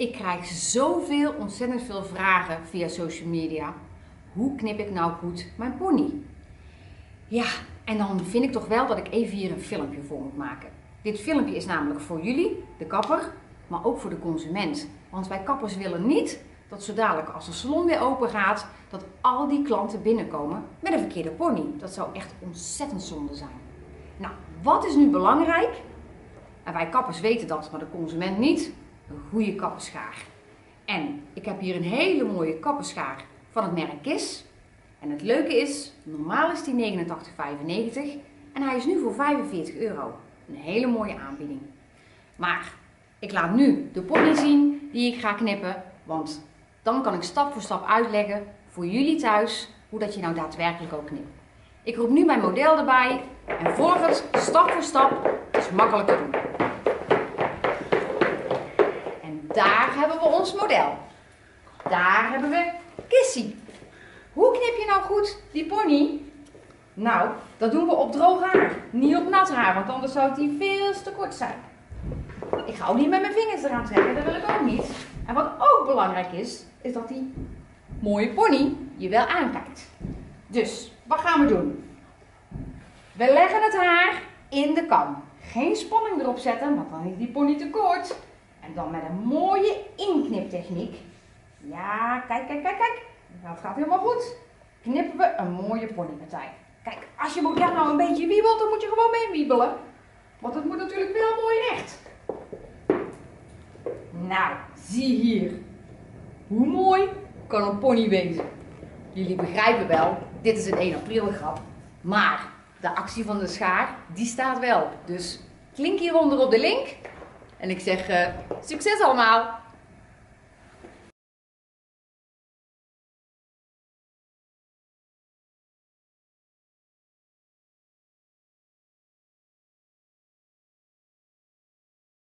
Ik krijg zoveel, ontzettend veel vragen via social media. Hoe knip ik nou goed mijn pony? Ja, en dan vind ik toch wel dat ik even hier een filmpje voor moet maken. Dit filmpje is namelijk voor jullie, de kapper, maar ook voor de consument. Want wij kappers willen niet dat zo dadelijk als de salon weer open gaat, dat al die klanten binnenkomen met een verkeerde pony. Dat zou echt ontzettend zonde zijn. Nou, wat is nu belangrijk? En wij kappers weten dat, maar de consument niet. Een goede kapperschaar. En ik heb hier een hele mooie kapperschaar van het merk KIS. En het leuke is, normaal is die 89,95 en hij is nu voor 45 euro. Een hele mooie aanbieding. Maar ik laat nu de pony zien die ik ga knippen, want dan kan ik stap voor stap uitleggen voor jullie thuis hoe dat je nou daadwerkelijk ook knipt. Ik roep nu mijn model erbij en volg het stap voor stap. Is makkelijk te doen. En daar hebben we ons model. Daar hebben we Kissy. Hoe knip je nou goed die pony? Nou, dat doen we op droog haar, niet op nat haar, want anders zou die veel te kort zijn. Ik ga ook niet met mijn vingers eraan trekken, dat wil ik ook niet. En wat ook belangrijk is, is dat die mooie pony je wel aankijkt. Dus, wat gaan we doen? We leggen het haar in de kam. Geen spanning erop zetten, want dan is die pony te kort. Dan met een mooie inkniptechniek. Ja, kijk, kijk, kijk, kijk. Dat gaat helemaal goed. Knippen we een mooie ponypartij. Kijk, als je model nou een beetje wiebelt, dan moet je gewoon mee wiebelen. Want het moet natuurlijk wel mooi recht. Nou, zie hier. Hoe mooi kan een pony wezen? Jullie begrijpen wel, dit is een 1 april grap. Maar de actie van de schaar, die staat wel. Dus klink hieronder op de link. En ik zeg uh, succes allemaal!